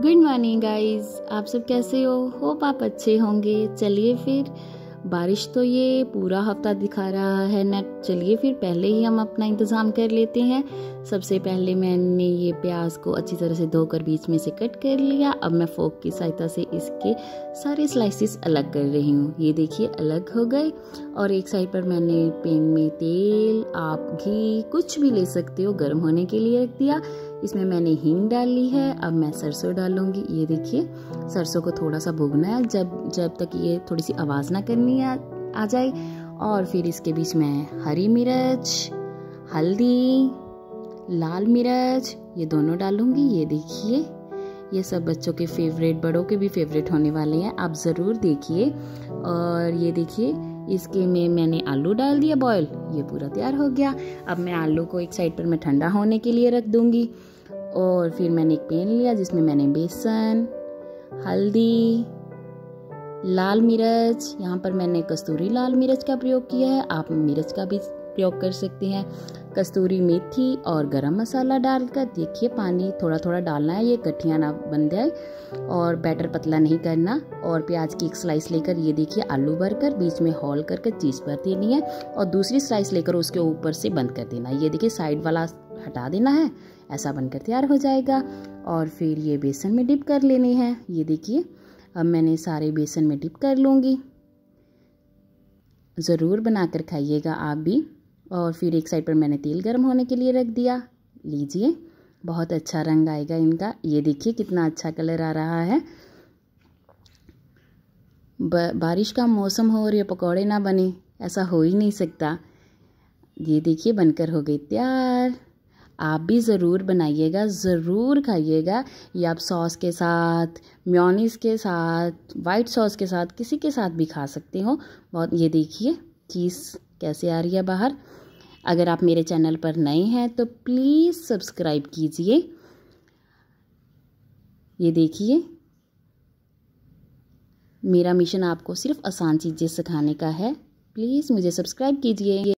Good morning guys. आप सब कैसे हो? होप आप अच्छे होंगे। चलिए फिर। बारिश तो ये पूरा हफ़्ता दिखा रहा है नेट चलिए फिर पहले ही हम अपना इंतज़ाम कर लेते हैं। सबसे पहले मैंने ये प्याज को अच्छी तरह से धोकर बीच में से कट कर लिया। अब मैं फोक की सहायता से इसके सारे स्लाइसिस अलग कर रही हूँ। ये देखिए अलग हो गए। और एक साइड पर मैंने पेन में तेल आप घी कुछ भी ले सकते हो गर्म होने के लिए रख दिया। इसमें मैंने हींग डाली है। अब मैं सरसों डालूँगी। ये देखिए सरसों को थोड़ा सा भुगना है। जब जब तक ये थोड़ी सी आवाज़ ना करनी आ, आ जाए। और फिर इसके बीच में हरी मिर्च हल्दी लाल मिर्च ये दोनों डालूँगी, ये देखिए। ये सब बच्चों के फेवरेट बड़ों के भी फेवरेट होने वाले हैं, आप ज़रूर देखिए। और ये देखिए, इसके में मैंने आलू डाल दिया बॉयल ये पूरा तैयार हो गया। अब मैं आलू को एक साइड पर मैं ठंडा होने के लिए रख दूँगी। और फिर मैंने एक पेन लिया, जिसमें मैंने बेसन, हल्दी, लाल मिर्च यहाँ पर मैंने कस्तूरी लाल मिर्च का प्रयोग किया है। आप मिर्च का भी प्रयोग कर सकते हैं। कस्तूरी मेथी और गरम मसाला डालकर देखिए, पानी थोड़ा थोड़ा डालना है, ये गठिया ना बन जाए और बैटर पतला नहीं करना। और प्याज की एक स्लाइस लेकर ये देखिए, आलू भर कर बीच में हॉल करके चीज़ भर देनी है और दूसरी स्लाइस लेकर उसके ऊपर से बंद कर देना ये देखिए साइड वाला हटा देना है, ऐसा बनकर तैयार हो जाएगा। और फिर ये बेसन में डिप कर लेनी है। ये देखिए, अब मैंने सारे बेसन में डिप कर लूँगी। ज़रूर बनाकर खाइएगा आप भी। और फिर एक साइड पर मैंने तेल गर्म होने के लिए रख दिया। लीजिए, बहुत अच्छा रंग आएगा इनका। ये देखिए कितना अच्छा कलर आ रहा है। बारिश का मौसम हो और ये पकौड़े ना बने, ऐसा हो ही नहीं सकता। ये देखिए बनकर हो गई तैयार। आप भी ज़रूर बनाइएगा, ज़रूर खाइएगा। ये आप सॉस के साथ म्योनीस के साथ वाइट सॉस के साथ, किसी के साथ भी खा सकते हो। बहुत, ये देखिए चीज़ कैसे आ रही है बाहर। अगर आप मेरे चैनल पर नए हैं तो प्लीज़ सब्सक्राइब कीजिए। ये देखिए। मेरा मिशन आपको सिर्फ़ आसान चीज़ें सिखाने का है। प्लीज़ मुझे सब्सक्राइब कीजिए।